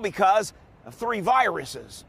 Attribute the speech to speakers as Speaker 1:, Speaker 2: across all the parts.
Speaker 1: because of three viruses.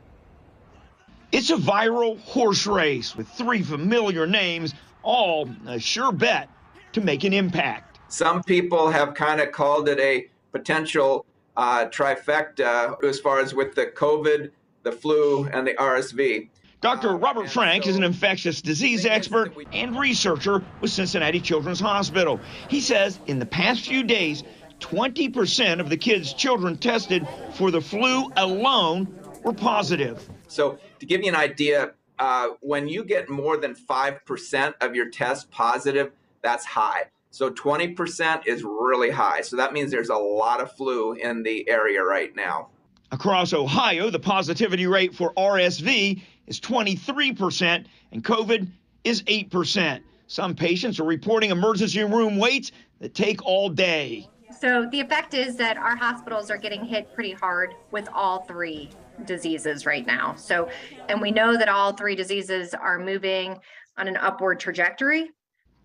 Speaker 2: It's a viral horse race with three familiar names, all a sure bet to make an impact.
Speaker 3: Some people have kind of called it a potential uh, trifecta as far as with the COVID, the flu, and the RSV.
Speaker 2: Dr. Robert Frenck is an infectious disease expert and researcher with Cincinnati Children's Hospital. He says in the past few days, 20% of the kids' children tested for the flu alone were positive.
Speaker 3: So, to give you an idea, uh, when you get more than 5% of your test positive, that's high. So 20% is really high. So that means there's a lot of flu in the area right now.
Speaker 2: Across Ohio, the positivity rate for RSV is 23% and COVID is 8%. Some patients are reporting emergency room waits that take all day.
Speaker 4: So the effect is that our hospitals are getting hit pretty hard with all three diseases right now. So, and we know that all three diseases are moving on an upward trajectory.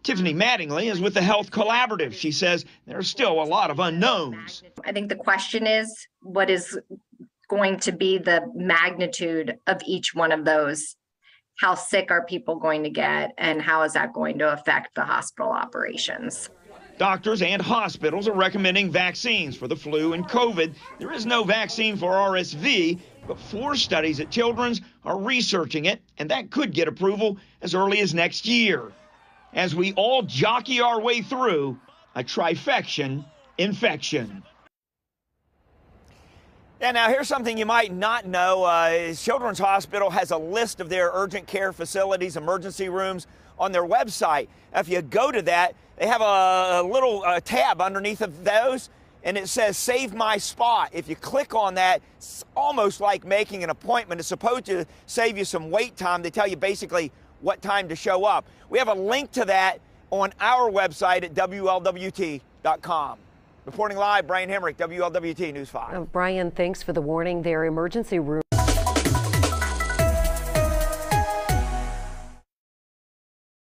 Speaker 2: Tiffany Mattingly is with the Health Collaborative. She says there are still a lot of unknowns.
Speaker 4: I think the question is what is going to be the magnitude of each one of those? How sick are people going to get, and how is that going to affect the hospital operations?
Speaker 2: Doctors and hospitals are recommending vaccines for the flu and COVID. There is no vaccine for RSV, but four studies at Children's are researching it, and that could get approval as early as next year. As we all jockey our way through a trifection infection.
Speaker 1: And now here's something you might not know. Uh, Children's Hospital has a list of their urgent care facilities, emergency rooms on their website. If you go to that, they have a, a little uh, tab underneath of those and it says save my spot. If you click on that, it's almost like making an appointment. It's supposed to save you some wait time. They tell you basically what time to show up. We have a link to that on our website at WLWT.com. Reporting live, Brian Hamrick, WLWT News 5.
Speaker 5: Uh, Brian, thanks for the warning there. Emergency room.